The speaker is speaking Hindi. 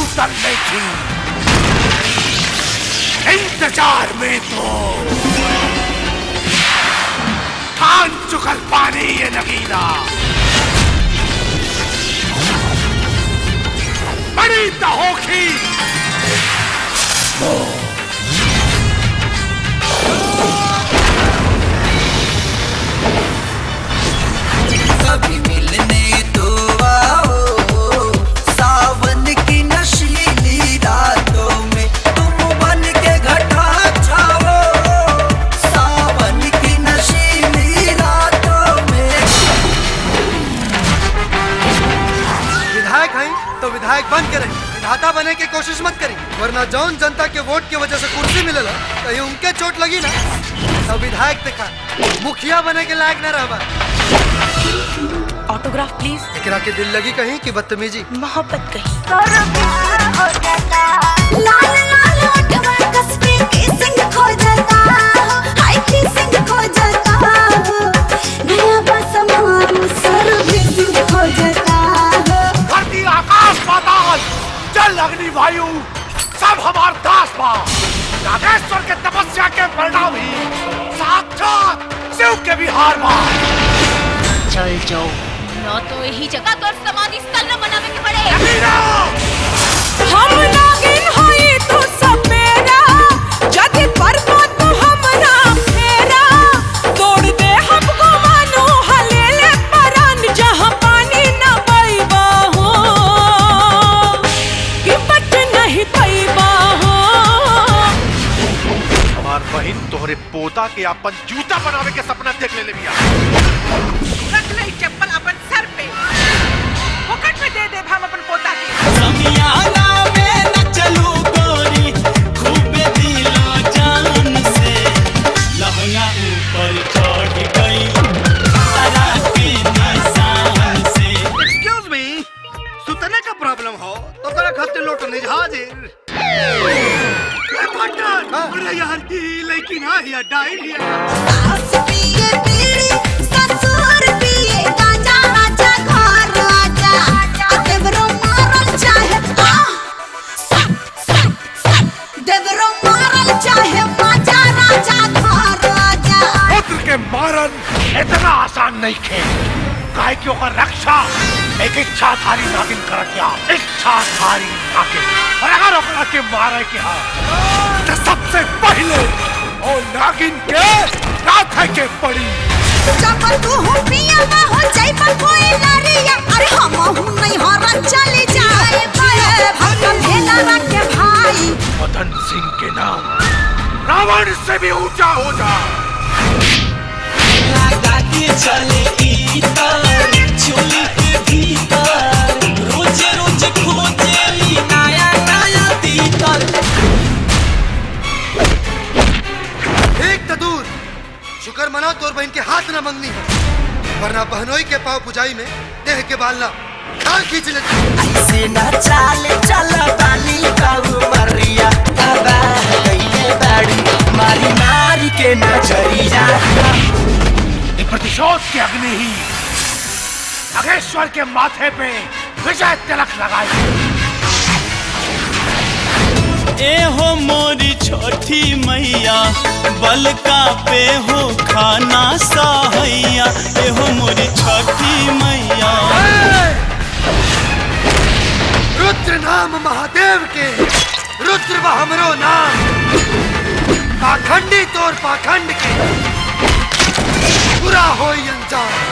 छूटल नहीं इंतज़ार में तो। खान चुकल पानी ये नगीना। बड़ी दहोखी कभी तो विधायक बन के रहे विधाता बने की कोशिश मत करी वरना जौन जनता के वोट की वजह से कुर्सी मिलेला कहीं उनके चोट लगी ना। तो विधायक देखा मुखिया बने के लायक न रह ऑटोग्राफ प्लीज़ एक के दिल लगी कहीं की बदतमीजी? मोहब्बत कहीं। शिव मान चल जाओ। न तो यही जगह पर समाधि स्थल न बनावे के पड़े। हम पोता के अपन जूता बनावे के सपना देख ले बिया। रख ले चप्पल अपन सर पे। पॉकेट में दे दे हम अपन पोता के। समियाना में न चलू गोरी खूबे दिलो जान से। लहंगा ऊपर चढ़ गई तारा के निशान से। एक्सक्यूज मी सुतने का प्रॉब्लम हो तो करा खत्ते लोटो नहीं हाजिर अरे यार की लेकिन आ या डायरिया सास पिए बीड़ी ससुर पिए गांजा आजा घर आजा। देवरो मारल चाहे आ सट सट सट देवरो मारल चाहे माजा राजा घर आजा। पुत्र के मारन इतना आसान नहीं खे। काहे कि रक्षा। एक इच्छाधारी नागिन कर क्या इच्छाधारी नागिन। और अगर ओकरा के मारे के हा तो सबसे पहले ओ नागिन के राथे के पड़ी जब तू हो पिया ना हो जाई पर कोई लड़िया अरे हम हूँ नहीं हो रन चले जाए भाई भक्त भेला रखे भाई। मदन सिंह के नाम। रावण से भी ऊँचा हो जा। शुक्र मनाओ तोर बहन के हाथ ना मंगनी है। वरना बहनोई के पाव पुजाई में देह के बाल ना खाल खींच लेती से न चाले चल बानी मरिया। बाबा गईले बाड़ी मारी मारी के नज़रिया। प्रतिशोध की अग्नि ही नागेश्वर के माथे पे विजय तिलक लगाई। ए हो मोरी छोटी मैया, बलका पे हो खाना सहैया। ए हो मोरी छोटी मैया। रुद्र नाम महादेव के, रुद्र व हमरो नाम। पाखंडी तोर पाखंड के पूरा हो अंजाम।